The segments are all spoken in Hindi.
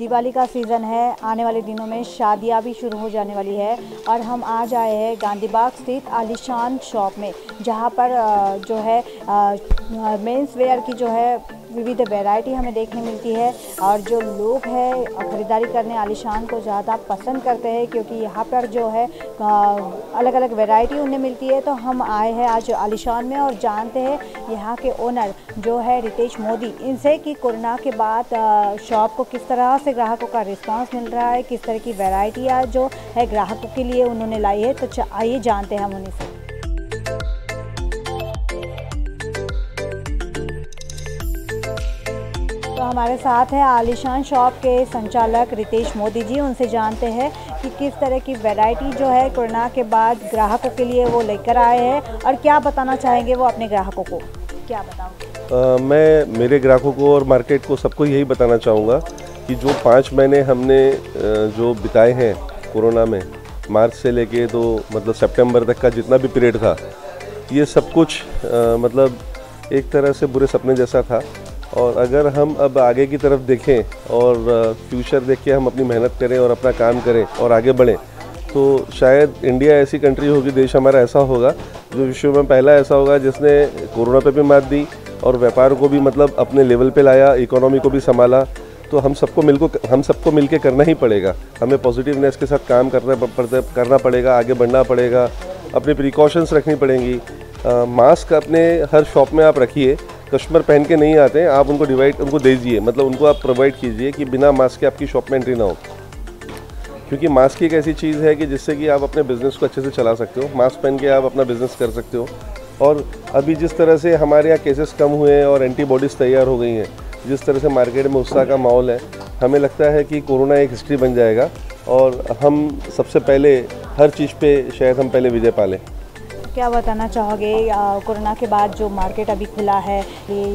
दिवाली का सीज़न है, आने वाले दिनों में शादियाँ भी शुरू हो जाने वाली है और हम आज आए हैं गांधी बाग स्थित आलिशान शॉप में, जहाँ पर जो है मेंस वेयर की जो है विविध वैरायटी हमें देखने मिलती है और जो लोग हैं, ख़रीदारी करने आलिशान को ज़्यादा पसंद करते हैं क्योंकि यहाँ पर जो है अलग अलग वैरायटी उन्हें मिलती है। तो हम आए हैं आज आलिशान में और जानते हैं यहाँ के ओनर जो है रितेश मोदी। इनसे कि कोरोना के बाद शॉप को किस तरह से ग्राहकों का रिस्पांस मिल रहा है, किस तरह की वैरायटियाँ जो है ग्राहकों के लिए उन्होंने लाई है। तो आइए जानते हैं हम उन्हीं से हमारे साथ है आलिशान शॉप के संचालक रितेश मोदी जी। उनसे जानते हैं कि किस तरह की वैरायटी जो है कोरोना के बाद ग्राहकों के लिए वो लेकर आए हैं और क्या बताना चाहेंगे वो अपने ग्राहकों को? क्या अ, मैं मेरे ग्राहकों को और मार्केट को सबको यही बताना चाहूँगा कि जो पाँच महीने हमने जो बिताए हैं कोरोना में मार्च से लेके तो मतलब सितंबर तक का जितना भी पीरियड था ये सब कुछ अ, मतलब एक तरह से बुरे सपने जैसा था। और अगर हम अब आगे की तरफ़ देखें और फ्यूचर देख के हम अपनी मेहनत करें और अपना काम करें और आगे बढ़ें तो शायद इंडिया ऐसी कंट्री होगी, देश हमारा ऐसा होगा, जो विश्व में पहला ऐसा होगा जिसने कोरोना पे भी मात दी और व्यापार को भी मतलब अपने लेवल पे लाया इकोनॉमी को भी संभाला तो हम सबको मिल को हम सबको मिल के करना ही पड़ेगा। हमें पॉजिटिवनेस के साथ काम करना पड़ता, करना पड़ेगा, आगे बढ़ना पड़ेगा, अपनी प्रिकॉशंस रखनी पड़ेंगी। मास्क अपने हर शॉप में आप रखिए कस्टमर पहन के नहीं आते हैं आप उनको डिवाइड उनको दे दीजिए। मतलब उनको आप प्रोवाइड कीजिए कि बिना मास्क के आपकी शॉप में एंट्री ना हो। क्योंकि मास्क एक ऐसी चीज़ है कि जिससे कि आप अपने बिज़नेस को अच्छे से चला सकते हो। मास्क पहन के आप अपना बिज़नेस कर सकते हो। और अभी जिस तरह से हमारे यहाँ केसेस कम हुए हैं और एंटीबॉडीज़ तैयार हो गई हैं, जिस तरह से मार्केट में उत्साह का माहौल है, हमें लगता है कि कोरोना एक हिस्ट्री बन जाएगा और हम सबसे पहले हर चीज़ पे शायद हम पहले विजय पालें। क्या बताना चाहोगे? कोरोना के बाद जो मार्केट अभी खुला है,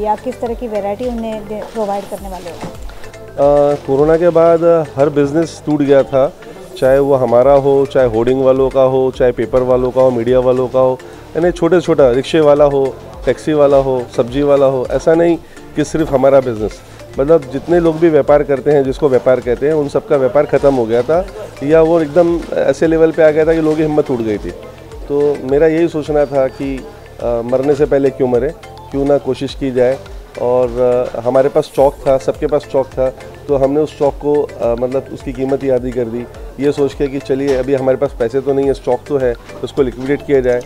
या किस तरह की वैरायटी उन्हें प्रोवाइड करने वाले हो? कोरोना के बाद हर बिज़नेस टूट गया था, चाहे वो हमारा हो, चाहे होर्डिंग वालों का हो, चाहे पेपर वालों का हो मीडिया वालों का हो, यानी छोटे छोटा, रिक्शे वाला हो टैक्सी वाला हो, सब्ज़ी वाला हो, ऐसा नहीं कि सिर्फ़ हमारा बिज़नेस मतलब जितने लोग भी व्यापार करते हैं, जिसको व्यापार कहते हैं, उन सबका व्यापार ख़त्म हो गया था, या वो एकदम ऐसे लेवल पे आ गया था कि लोगों की हिम्मत टूट गई थी। तो मेरा यही सोचना था कि अ, मरने से पहले क्यों मरे? क्यों ना कोशिश की जाए? और अ, हमारे पास चौक था सबके पास चौक था तो हमने उस चौक को अ, मतलब उसकी कीमत ही आधी कर दी। ये सोच के कि चलिए अभी हमारे पास पैसे तो नहीं है स्टॉक तो है उसको लिक्विडेट किया जाए।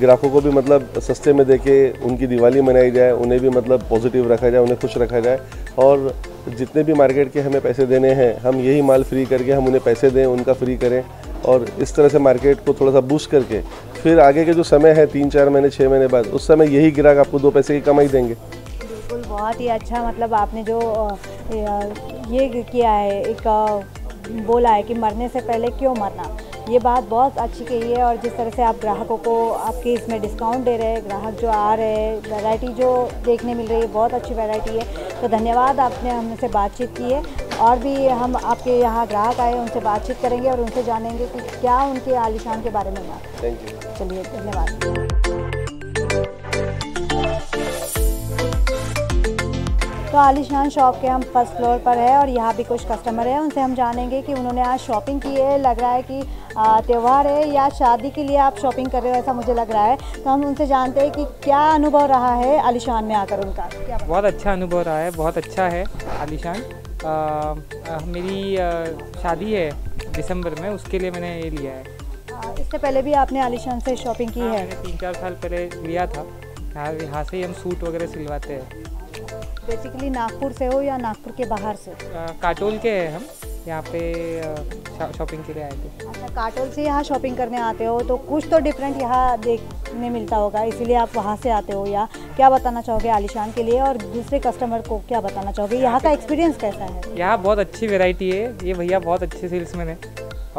ग्राहकों को भी मतलब सस्ते में देके उनकी दिवाली मनाई जाए उन्हें भी मतलब पॉजिटिव रखा जाए उन्हें खुश रखा जाए। और जितने भी मार्केट के हमें पैसे देने हैं हम यही माल फ्री करके हम उन्हें पैसे दें उनका फ्री करें। और इस तरह से मार्केट को थोड़ा सा बूस्ट करके, फिर आगे के जो समय है, तीन चार महीने छः महीने बाद, उस समय यही ग्राहक आपको दो पैसे की कमाई देंगे। बिल्कुल, बहुत ही अच्छा मतलब आपने जो ये किया है, एक बोला है कि मरने से पहले क्यों मरना। ये बात बहुत अच्छी कही है और जिस तरह से आप ग्राहकों को आपके इसमें डिस्काउंट दे रहे हैं ग्राहक जो आ रहे हैं वैरायटी जो देखने मिल रही है बहुत अच्छी वैरायटी है। तो धन्यवाद आपने हमसे बातचीत की है और भी हम आपके यहाँ ग्राहक आए उनसे बातचीत करेंगे और उनसे जानेंगे कि क्या उनके आलिशान के बारे में बात थैंक यू चलिए धन्यवाद। तो आलिशान शॉप के हम फ़र्स्ट फ्लोर पर है और यहाँ भी कुछ कस्टमर हैं। उनसे हम जानेंगे कि उन्होंने आज शॉपिंग की है। लग रहा है कि त्यौहार है या शादी के लिए आप शॉपिंग कर रहे हो ऐसा मुझे लग रहा है। तो हम उनसे जानते हैं कि क्या अनुभव रहा है आलिशान में आकर उनका। क्या बहुत अच्छा अनुभव रहा है बहुत अच्छा है आलिशान। मेरी शादी है दिसंबर में उसके लिए मैंने ये लिया है। इससे पहले भी आपने आलिशान से शॉपिंग की हाँ, है? तीन चार साल पहले लिया था। यहाँ यहाँ से ही हम सूट वगैरह सिलवाते हैं। बेसिकली नागपुर से हो या नागपुर के बाहर से? काटोल के हैं हम यहाँ पे शॉपिंग के लिए आए थे। अच्छा काटोल से यहाँ शॉपिंग करने आते हो तो कुछ तो डिफरेंट यहाँ देखने मिलता होगा इसीलिए आप वहाँ से आते हो या क्या बताना चाहोगे आलिशान के लिए और दूसरे कस्टमर को क्या बताना चाहोगे? यहाँ का एक्सपीरियंस कैसा है? यहाँ बहुत अच्छी वेराइटी है ये भैया बहुत अच्छे सेल्समैन है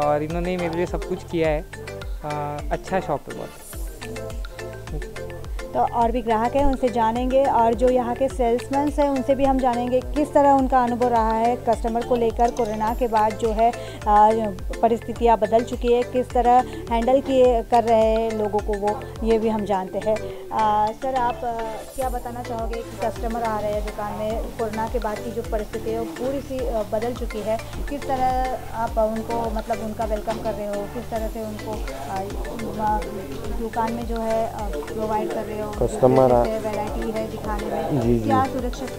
और इन्होंने मेरे लिए सब कुछ किया है। अ, अच्छा शॉप है बहुत। तो और भी ग्राहक हैं, उनसे जानेंगे। और जो यहाँ के सेल्समैन हैं, उनसे भी हम जानेंगे किस तरह उनका अनुभव रहा है। कस्टमर को लेकर कोरोना के बाद जो है परिस्थितियाँ बदल चुकी है, किस तरह हैंडल किए, कर रहे हैं लोगों को वो, ये भी हम जानते हैं। आ, सर आप आ, क्या बताना चाहोगे कि कस्टमर आ रहे हैं दुकान में? कोरोना के बाद की जो परिस्थिति है वो पूरी सी बदल चुकी है। किस तरह आप उनको मतलब उनका वेलकम कर रहे हो? किस तरह से उनको दुकान में जो है प्रोवाइड कर रहे हो? कस्टमर वैरायटी है दिखाने में? जी, जी। क्या सुरक्षित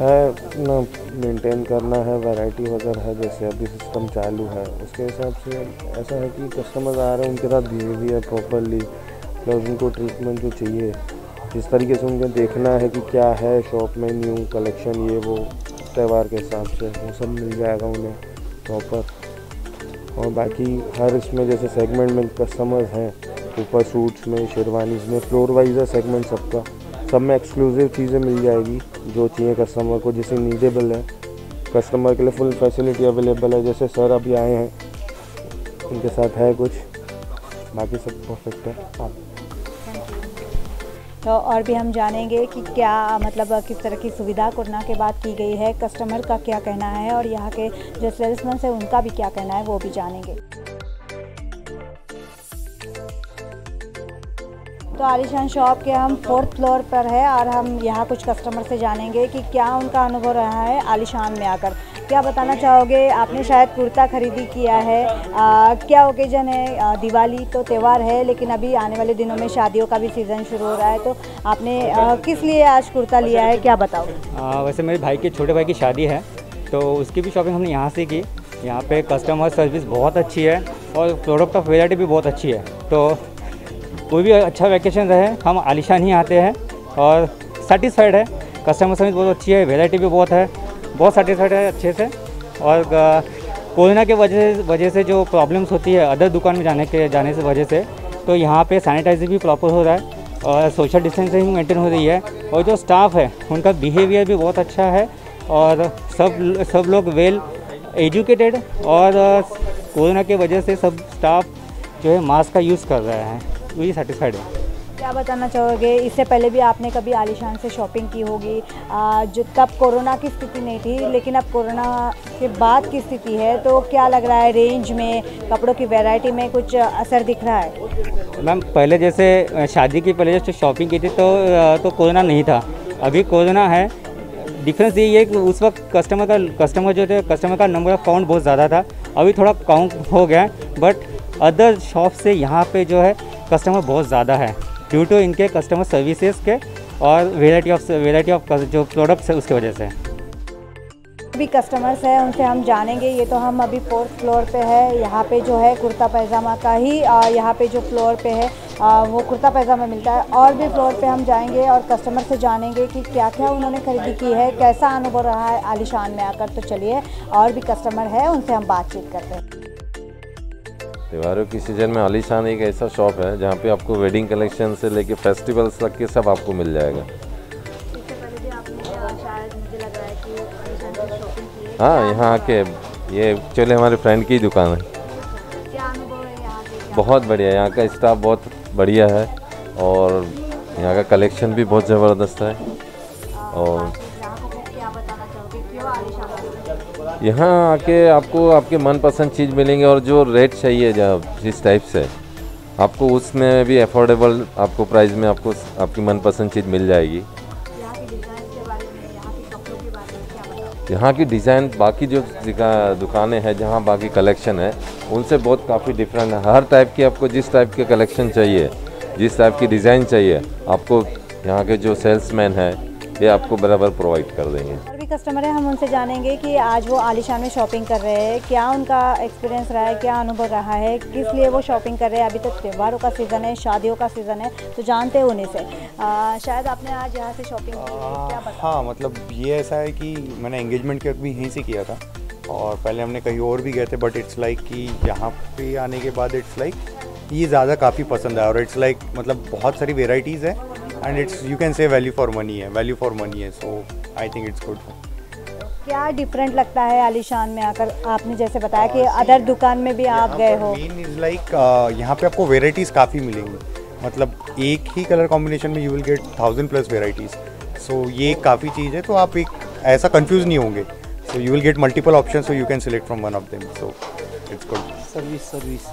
है ना मेंटेन करना है वैरायटी वगैरह है जैसे अभी सिस्टम चालू है। उसके हिसाब से ऐसा है कि कस्टमर आ रहे हैं उनके साथ बिहेवियर प्रॉपरली प्लस उनको ट्रीटमेंट जो चाहिए। जिस तरीके से उनको देखना है कि क्या है शॉप में न्यू कलेक्शन ये वो त्यौहार के हिसाब से वो सब मिल जाएगा उन्हें प्रॉपर और बाकी हर इसमें जैसे सेगमेंट में कस्टमर्स हैं, ऊपर सूट्स में, शेरवानीज में फ्लोर वाइज है सेगमेंट सबका। सब में एक्सक्लूसिव चीज़ें मिल जाएगी जो चाहिए कस्टमर को, जैसे नीडेबल है। कस्टमर के लिए फुल फैसिलिटी अवेलेबल है। जैसे सर अभी आए हैं उनके साथ है कुछ। बाकी सब परफेक्ट है। हाँ। तो और भी हम जानेंगे कि क्या मतलब किस तरह की सुविधा कोरोना के बाद की गई है, कस्टमर का क्या कहना है और यहाँ के जो सेल्समैन है, उनका भी क्या कहना है, वो भी जानेंगे। तो आलिशान शॉप के हम फोर्थ फ्लोर पर है और हम यहाँ कुछ कस्टमर से जानेंगे कि क्या उनका अनुभव रहा है आलिशान में आकर। क्या बताना चाहोगे? आपने शायद कुर्ता खरीदी किया है। आ, क्या ओकेजन है आ, दिवाली तो त्यौहार है लेकिन अभी आने वाले दिनों में शादियों का भी सीज़न शुरू हो रहा है तो आपने आ, किस लिए आज कुर्ता लिया है? क्या बताओ? वैसे मेरे भाई के छोटे भाई की शादी है तो उसकी भी शॉपिंग हमने यहाँ से की। यहाँ पे कस्टमर सर्विस बहुत अच्छी है और प्रोडक्ट ऑफ़ वेराइटी भी बहुत अच्छी है। तो कोई भी अच्छा वैकेशन रहे हम आलिशान ही आते हैं और सेटिस्फाइड है। कस्टमर सर्विस बहुत अच्छी है वेराइटी भी बहुत है बहुत सेटिस्फाइड है अच्छे से। और कोरोना के वजह वजह से जो प्रॉब्लम्स होती है अदर दुकान में जाने के, जाने से वजह से तो यहाँ पे सैनिटाइजर भी प्रॉपर हो रहा है और सोशल डिस्टेंसिंग मेंटेन हो रही है। और जो स्टाफ है, उनका बिहेवियर भी बहुत अच्छा है और सब सब लोग वेल एजुकेटेड और कोरोना के वजह से सब स्टाफ जो है मास्क का यूज़ कर रहे हैं। वही सेटिस्फाइड है। क्या बताना चाहोगे? इससे पहले भी आपने कभी आलिशान से शॉपिंग की होगी? जो तब कोरोना की स्थिति नहीं थी, लेकिन अब कोरोना के बाद की स्थिति है तो क्या लग रहा है रेंज में, कपड़ों की वैरायटी में कुछ असर दिख रहा है? मैम, पहले जैसे शादी की पहले जैसे शॉपिंग की थी तो तो कोरोना नहीं था। अभी कोरोना है डिफरेंस यही है कि उस वक्त कस्टमर का कस्टमर जो थे कस्टमर का नंबर ऑफ़ काउंट बहुत ज़्यादा था। अभी थोड़ा काउंट हो गया बट अदर शॉप से यहाँ पे जो है कस्टमर बहुत ज़्यादा है। ड्यू टू इनके कस्टमर सर्विसेज़ के और वेराइटी ऑफ़ वेराइटी ऑफ़ जो प्रोडक्ट्स है उसके वजह से। भी कस्टमर्स हैं, उनसे हम जानेंगे, ये तो हम अभी फोर्थ फ्लोर पे है, यहाँ पे जो है कुर्ता पैजामा का ही यहाँ पे जो फ्लोर पे है वो कुर्ता पैजामा मिलता है। और भी फ्लोर पे हम जाएँगे और कस्टमर से जानेंगे कि क्या क्या उन्होंने खरीदी की है, कैसा अनुभव रहा है, आलिशान में आकर तो चलिए, और भी कस्टमर है, उनसे हम बातचीत करते हैं। त्योहारों की सीज़न में आलीशान एक ऐसा शॉप है जहाँ पे आपको वेडिंग कलेक्शन से लेके फेस्टिवल्स तक के सब आपको मिल जाएगा। हाँ यहाँ आके ये एक्चुअली हमारे फ्रेंड की दुकान है। बहुत बढ़िया यहाँ का स्टाफ बहुत बढ़िया है और यहाँ का कलेक्शन भी बहुत ज़बरदस्त है। और यहाँ आके आपको आपके मनपसंद चीज़ मिलेंगे और जो रेट चाहिए जब जिस टाइप से, आपको उसमें भी अफोर्डेबल आपको प्राइस में आपको आपकी मनपसंद चीज़ मिल जाएगी। यहाँ की डिज़ाइन बाकी जो दुकानें हैं, जहाँ बाकी कलेक्शन है, उनसे बहुत काफ़ी डिफरेंट है। हर टाइप की आपको जिस टाइप के कलेक्शन चाहिए, जिस टाइप की डिज़ाइन चाहिए, आपको यहाँ के जो सेल्समैन हैं, ये आपको बराबर प्रोवाइड कर देंगे। भी कस्टमर है हम उनसे जानेंगे कि आज वो आलिशान में शॉपिंग कर रहे हैं क्या उनका एक्सपीरियंस रहा है क्या अनुभव रहा है किस लिए वो शॉपिंग कर रहे हैं। अभी तक त्योहारों का सीज़न है शादियों का सीज़न है तो जानते हैं उन्हीं से। आ, शायद आपने आज यहाँ से शॉपिंग की हाँ मतलब ये ऐसा है कि मैंने एंगेजमेंट के भी यहीं से किया था और पहले हमने कहीं और भी गए थे बट इट्स लाइक कि यहाँ पे आने के बाद इट्स लाइक ये ज़्यादा काफ़ी पसंद है और इट्स लाइक मतलब बहुत सारी वेराइटीज़ है and it's you can say value for money है वैल्यू फॉर मनी है so I think it's good क्या डिफरेंट लगता है आलिशान में आकर? आपने जैसे बताया कि अदर दुकान में भी आप गए हो। मेन इज़ लाइक यहाँ पे आपको वेराइटीज़ काफ़ी मिलेंगी। मतलब एक ही कलर कॉम्बिनेशन में you will get thousand plus varieties so ये काफ़ी चीज़ है तो आप एक ऐसा कंफ्यूज नहीं होंगे। So you will get multiple options, so you can select from one of them. So it's good. Service service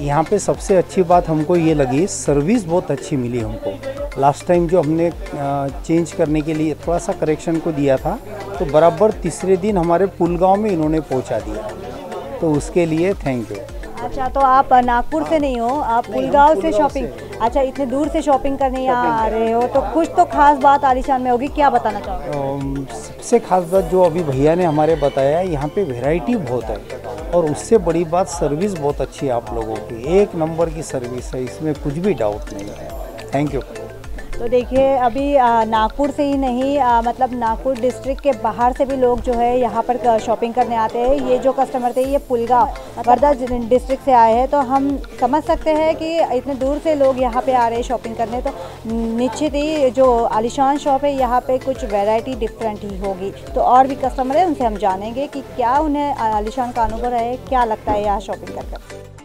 यहाँ पे सबसे अच्छी बात हमको ये लगी सर्विस बहुत अच्छी मिली हमको। लास्ट टाइम जो हमने चेंज करने के लिए थोड़ा सा करेक्शन को दिया था तो बराबर तीसरे दिन हमारे पुलगांव में इन्होंने पहुँचा दिया। तो उसके लिए थैंक यू अच्छा तो आप नागपुर से नहीं हो आप पुलगांव से शॉपिंग अच्छा इतने दूर से शॉपिंग करने यहाँ आ रहे हो तो कुछ तो खास बात आलिशान में होगी क्या बताना चाहोगे? सबसे खास बात जो अभी भैया ने हमारे बताया यहाँ पे वैरायटी बहुत है। और उससे बड़ी बात सर्विस बहुत अच्छी है आप लोगों की। एक नंबर की सर्विस है, इसमें कुछ भी डाउट नहीं है। थैंक यू तो देखिए अभी नागपुर से ही नहीं आ, मतलब नागपुर डिस्ट्रिक्ट के बाहर से भी लोग जो है यहाँ पर शॉपिंग करने आते हैं। ये जो कस्टमर थे ये पुलगा वर्धा डिस्ट्रिक्ट से आए हैं। तो हम समझ सकते हैं कि इतने दूर से लोग यहाँ पे आ रहे हैं शॉपिंग करने। तो निश्चित ही जो आलिशान शॉप है यहाँ पे कुछ वैरायटी डिफरेंट ही होगी। तो और भी कस्टमर है उनसे हम जानेंगे कि क्या उन्हें आलिशान का अनुभव है क्या लगता है यहाँ शॉपिंग कर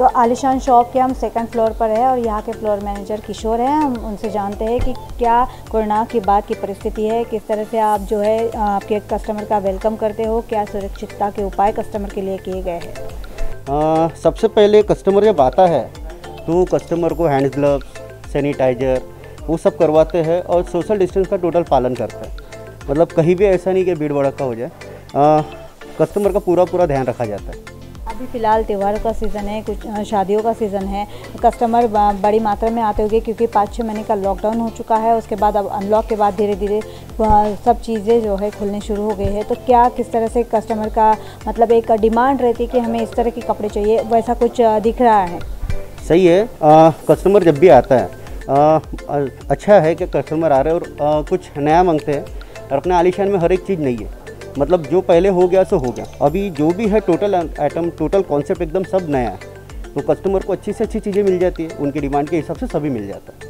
तो आलिशान शॉप के हम सेकंड फ्लोर पर है और यहाँ के फ्लोर मैनेजर किशोर हैं। हम उनसे जानते हैं कि क्या कोरोना के बाद की परिस्थिति है, किस तरह से आप जो है आपके कस्टमर का वेलकम करते हो, क्या सुरक्षितता के उपाय कस्टमर के लिए किए गए हैं? सबसे पहले कस्टमर जब आता है तो कस्टमर को हैंड ग्लव्स सैनिटाइजर वो सब करवाते हैं और सोशल डिस्टेंस का टोटल पालन करते हैं। मतलब कहीं भी ऐसा नहीं कि भीड़ भड़का हो जाए। कस्टमर का पूरा पूरा ध्यान रखा जाता है। अभी फ़िलहाल त्योहार का सीज़न है कुछ शादियों का सीज़न है। कस्टमर बड़ी मात्रा में आते होंगे क्योंकि पाँच छः महीने का लॉकडाउन हो चुका है उसके बाद अब अनलॉक के बाद धीरे धीरे सब चीज़ें जो है खुलने शुरू हो गई है। तो क्या किस तरह से कस्टमर का मतलब एक डिमांड रहती है कि हमें इस तरह के कपड़े चाहिए वैसा कुछ दिख रहा है? सही है। आ, कस्टमर जब भी आता है आ, अच्छा है कि कस्टमर आ रहे हैं और आ, कुछ नया मांगते हैं और अपने आलिशान में हर एक चीज़ नहीं है। मतलब जो पहले हो गया, सो हो गया। अभी जो भी है टोटल आइटम टोटल कॉन्सेप्ट एकदम सब नया है। तो कस्टमर को अच्छी से अच्छी चीज़ें मिल जाती है, उनकी डिमांड के हिसाब से सभी मिल जाता है।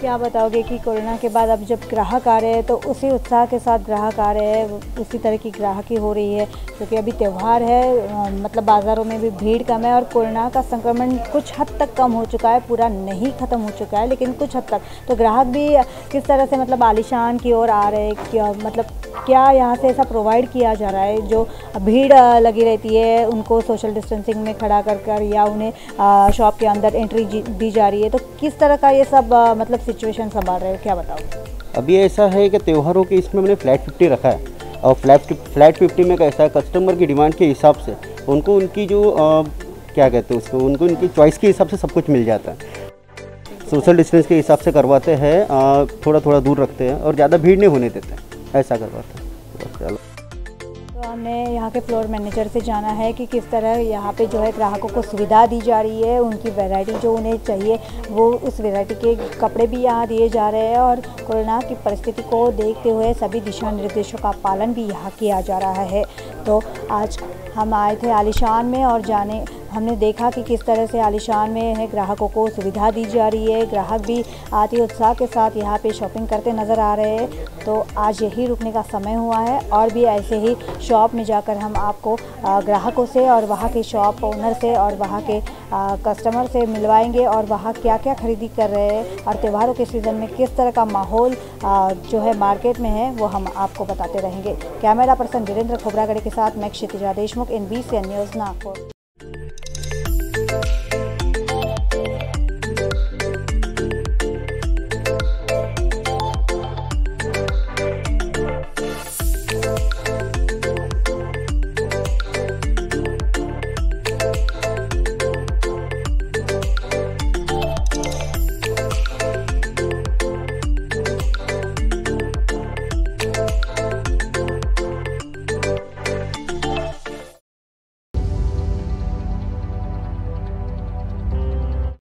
क्या बताओगे कि कोरोना के बाद अब जब ग्राहक आ रहे हैं तो उसी उत्साह के साथ ग्राहक आ रहे हैं, उसी तरह की ग्राहकी हो रही है, क्योंकि अभी त्यौहार है मतलब बाज़ारों में भी भीड़ कम है और कोरोना का संक्रमण कुछ हद तक कम हो चुका है, पूरा नहीं ख़त्म हो चुका है, लेकिन कुछ हद तक। तो ग्राहक भी किस तरह से मतलब आलिशान की ओर आ रहे हैं मतलब क्या यहाँ से ऐसा प्रोवाइड किया जा रहा है, जो भीड़ लगी रहती है, उनको सोशल डिस्टेंसिंग में खड़ा कर कर या उन्हें शॉप के अंदर एंट्री दी जा रही है तो किस तरह का ये सब मतलब सिचुएशन संभाल रहे हो? क्या बताओ? अभी ऐसा है कि त्योहारों के इसमें मैंने फ्लैट फिफ्टी रखा है। और फ्लैट फ्लैट फिफ्टी में कैसा है कस्टमर की डिमांड के हिसाब से उनको उनकी जो अ, क्या कहते हैं उसको उनको उनकी चॉइस के हिसाब से सब कुछ मिल जाता है। सोशल डिस्टेंस के हिसाब से करवाते हैं थोड़ा थोड़ा दूर रखते हैं और ज़्यादा भीड़ नहीं होने देते। ऐसा करवाते हैं। चलो। तो हमने यहाँ के फ्लोर मैनेजर से जाना है कि किस तरह यहाँ पे जो है ग्राहकों को सुविधा दी जा रही है, उनकी वैरायटी जो उन्हें चाहिए, वो उस वैरायटी के कपड़े भी यहाँ दिए जा रहे हैं और कोरोना की परिस्थिति को देखते हुए सभी दिशा निर्देशों का पालन भी यहाँ किया जा रहा है। तो आज हम आए थे आलिशान में और जाने हमने देखा कि किस तरह से आलिशान में है, ग्राहकों को सुविधा दी जा रही है। ग्राहक भी आती उत्साह के साथ यहाँ पे शॉपिंग करते नज़र आ रहे हैं। तो आज यही रुकने का समय हुआ है और भी ऐसे ही शॉप में जाकर हम आपको ग्राहकों से और वहाँ के शॉप ओनर से और वहाँ के कस्टमर से मिलवाएँगे और वहाँ क्या क्या खरीदी कर रहे हैं और त्योहारों के सीज़न में किस तरह का माहौल जो है मार्केट में है, वो हम आपको बताते रहेंगे। कैमरा पर्सन वीरेंद्र खोबरागढ़े के साथ मैं Kshitija Deshmukh in B C news Nagpur.